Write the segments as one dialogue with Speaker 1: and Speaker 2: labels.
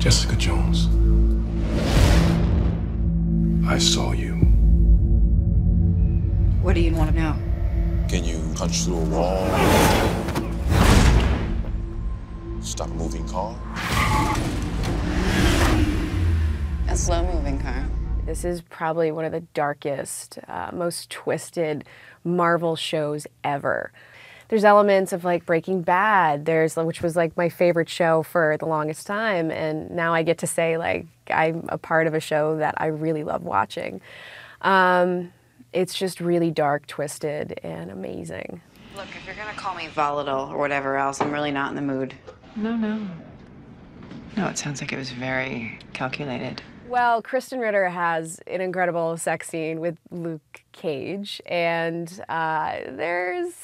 Speaker 1: Jessica Jones. I saw you.
Speaker 2: What do you want to know?
Speaker 3: Can you punch through a wall? Stop a moving car?
Speaker 2: A slow moving car.
Speaker 4: This is probably one of the darkest, uh, most twisted Marvel shows ever. There's elements of like Breaking Bad, there's which was like my favorite show for the longest time, and now I get to say like I'm a part of a show that I really love watching. Um, it's just really dark, twisted, and amazing.
Speaker 2: Look, if you're gonna call me volatile or whatever else, I'm really not in the mood.
Speaker 5: No, no. No, it sounds like it was very calculated.
Speaker 4: Well, Krysten Ritter has an incredible sex scene with Luke Cage, and uh, there's,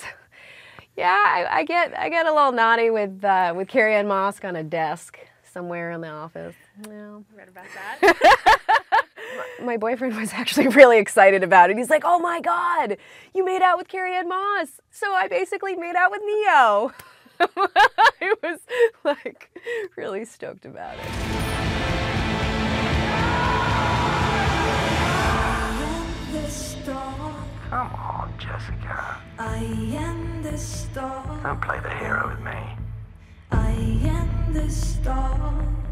Speaker 4: yeah, I, I, get I get a little naughty with uh, with Carrie-Anne Moss on a desk somewhere in the office. Yeah.
Speaker 6: Read about that.
Speaker 4: my boyfriend was actually really excited about it. He's like, "Oh my God, you made out with Carrie-Anne Moss!" So I basically made out with Neo. I was like really stoked about it.
Speaker 7: Jessica.
Speaker 8: I am the star.
Speaker 7: Don't play the hero with me.
Speaker 8: I am the star.